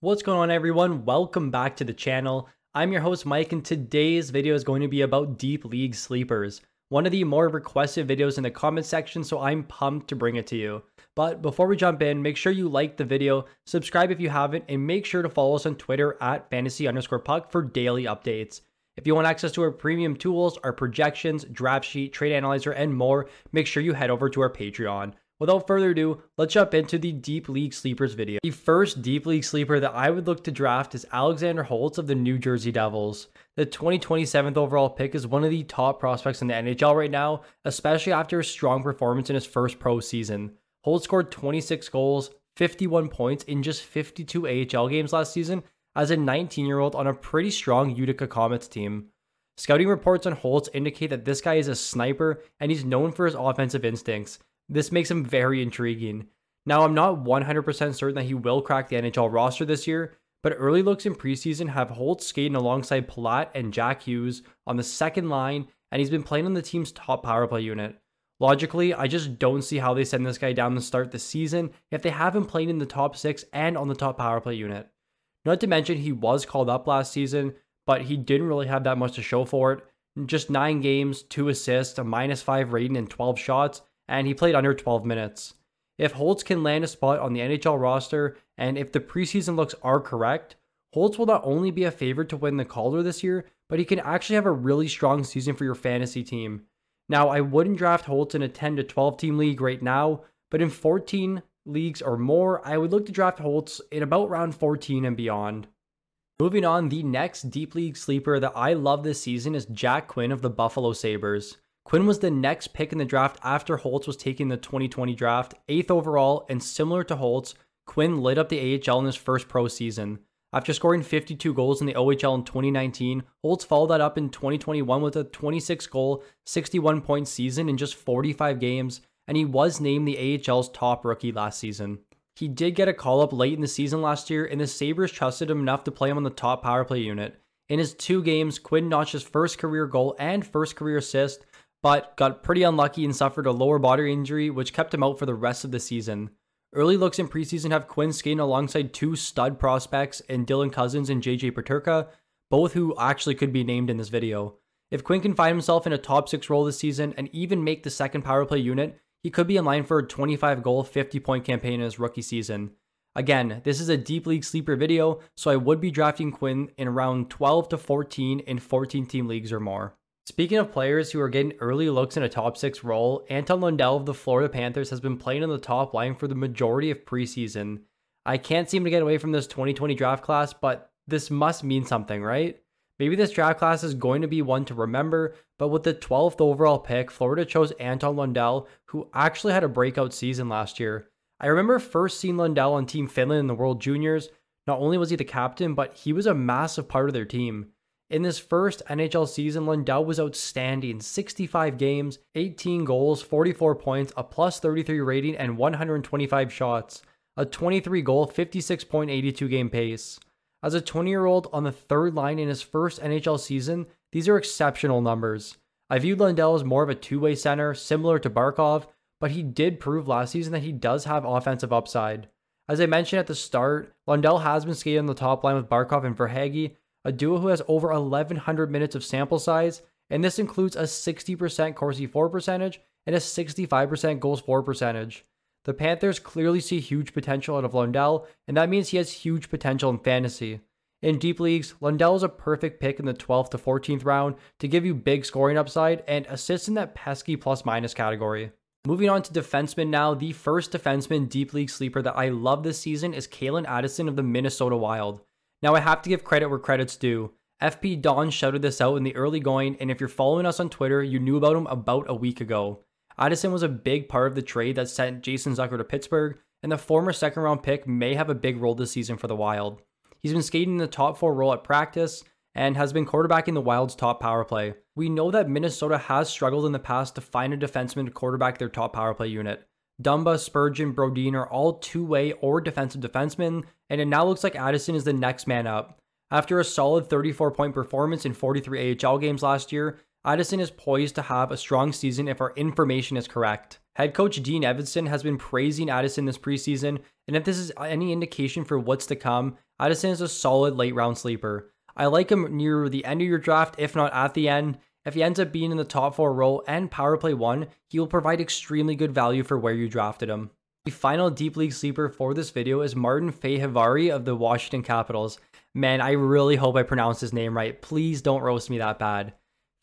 What's going on everyone? Welcome back to the channel. I'm your host Mike and today's video is going to be about Deep League Sleepers. One of the more requested videos in the comment section so I'm pumped to bring it to you. But before we jump in, make sure you like the video, subscribe if you haven't, and make sure to follow us on Twitter at fantasy underscore puck for daily updates. If you want access to our premium tools, our projections, draft sheet, trade analyzer, and more, make sure you head over to our Patreon. Without further ado, let's jump into the Deep League Sleepers video. The first Deep League Sleeper that I would look to draft is Alexander Holtz of the New Jersey Devils. The 2027th overall pick is one of the top prospects in the NHL right now, especially after a strong performance in his first pro season. Holtz scored 26 goals, 51 points in just 52 AHL games last season as a 19 year old on a pretty strong Utica Comets team. Scouting reports on Holtz indicate that this guy is a sniper and he's known for his offensive instincts. This makes him very intriguing. Now, I'm not 100% certain that he will crack the NHL roster this year, but early looks in preseason have Holtz skating alongside Palat and Jack Hughes on the second line, and he's been playing on the team's top power play unit. Logically, I just don't see how they send this guy down to start the season if they have him playing in the top six and on the top power play unit. Not to mention, he was called up last season, but he didn't really have that much to show for it. Just nine games, two assists, a minus five rating, and 12 shots and he played under 12 minutes. If Holtz can land a spot on the NHL roster, and if the preseason looks are correct, Holtz will not only be a favorite to win the Calder this year, but he can actually have a really strong season for your fantasy team. Now, I wouldn't draft Holtz in a 10 to 12 team league right now, but in 14 leagues or more, I would look to draft Holtz in about round 14 and beyond. Moving on, the next deep league sleeper that I love this season is Jack Quinn of the Buffalo Sabres. Quinn was the next pick in the draft after Holtz was taking the 2020 draft, eighth overall, and similar to Holtz, Quinn lit up the AHL in his first pro season. After scoring 52 goals in the OHL in 2019, Holtz followed that up in 2021 with a 26 goal, 61 point season in just 45 games, and he was named the AHL's top rookie last season. He did get a call up late in the season last year, and the Sabres trusted him enough to play him on the top power play unit. In his two games, Quinn notched his first career goal and first career assist, but got pretty unlucky and suffered a lower body injury, which kept him out for the rest of the season. Early looks in preseason have Quinn skating alongside two stud prospects in Dylan Cozens and JJ Peterka, both who actually could be named in this video. If Quinn can find himself in a top six role this season and even make the second power play unit, he could be in line for a 25 goal, 50 point campaign in his rookie season. Again, this is a deep league sleeper video, so I would be drafting Quinn in around 12 to 14 in 14 team leagues or more. Speaking of players who are getting early looks in a top six role, Anton Lundell of the Florida Panthers has been playing on the top line for the majority of preseason. I can't seem to get away from this 2020 draft class, but this must mean something, right? Maybe this draft class is going to be one to remember, but with the 12th overall pick, Florida chose Anton Lundell, who actually had a breakout season last year. I remember first seeing Lundell on Team Finland in the World Juniors. Not only was he the captain, but he was a massive part of their team. In this first NHL season, Lundell was outstanding 65 games, 18 goals, 44 points, a plus 33 rating, and 125 shots, a 23 goal, 56.82 game pace. As a 20 year old on the third line in his first NHL season, these are exceptional numbers. I viewed Lundell as more of a two way center, similar to Barkov, but he did prove last season that he does have offensive upside. As I mentioned at the start, Lundell has been skating on the top line with Barkov and Verhaeghe, a duo who has over 1,100 minutes of sample size, and this includes a 60% Corsi for percentage and a 65% goals for percentage. The Panthers clearly see huge potential out of Lundell, and that means he has huge potential in fantasy. In deep leagues, Lundell is a perfect pick in the 12th to 14th round to give you big scoring upside and assists in that pesky plus minus category. Moving on to defensemen now, the first defenseman deep league sleeper that I love this season is Calen Addison of the Minnesota Wild. Now, I have to give credit where credit's due. FP Don shouted this out in the early going, and if you're following us on Twitter, you knew about him about a week ago. Addison was a big part of the trade that sent Jason Zucker to Pittsburgh, and the former second round pick may have a big role this season for the Wild. He's been skating in the top four role at practice and has been quarterbacking the Wild's top power play. We know that Minnesota has struggled in the past to find a defenseman to quarterback their top power play unit. Dumba, Spurgeon, Brodin are all two way or defensive defensemen, and it now looks like Addison is the next man up. After a solid 34 point performance in 43 AHL games last year, Addison is poised to have a strong season if our information is correct. Head coach Dean Evason has been praising Addison this preseason, and if this is any indication for what's to come, Addison is a solid late round sleeper. I like him near the end of your draft, if not at the end. If he ends up being in the top four role and power play one, he will provide extremely good value for where you drafted him. The final deep league sleeper for this video is Martin Fehervary of the Washington Capitals. Man, I really hope I pronounced his name right. Please don't roast me that bad.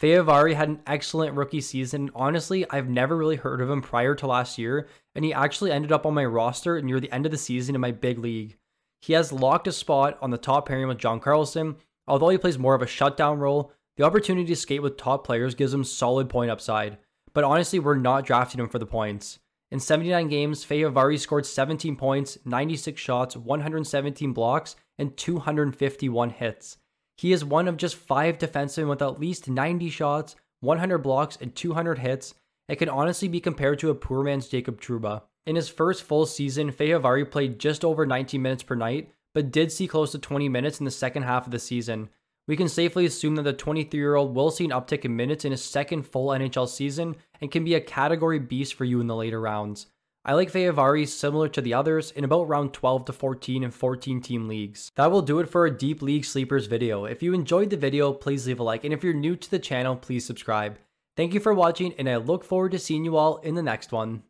Fehervary had an excellent rookie season. Honestly, I've never really heard of him prior to last year, and he actually ended up on my roster near the end of the season in my big league. He has locked a spot on the top pairing with John Carlson. Although he plays more of a shutdown role, the opportunity to skate with top players gives him solid point upside. But honestly, we're not drafting him for the points. In 79 games, Fehervary scored 17 points, 96 shots, 117 blocks, and 251 hits. He is one of just five defensemen with at least 90 shots, 100 blocks, and 200 hits, and can honestly be compared to a poor man's Jacob Trouba. In his first full season, Fehervary played just over 19 minutes per night, but did see close to 20 minutes in the second half of the season. We can safely assume that the 23 year old will see an uptick in minutes in his second full NHL season and can be a category beast for you in the later rounds. I like Fehervary similar to the others in about round 12 to 14 in 14 team leagues. That will do it for a Deep League Sleepers video. If you enjoyed the video, please leave a like, and if you're new to the channel, please subscribe. Thank you for watching, and I look forward to seeing you all in the next one.